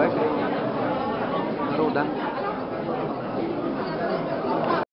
باشا. الرو ده؟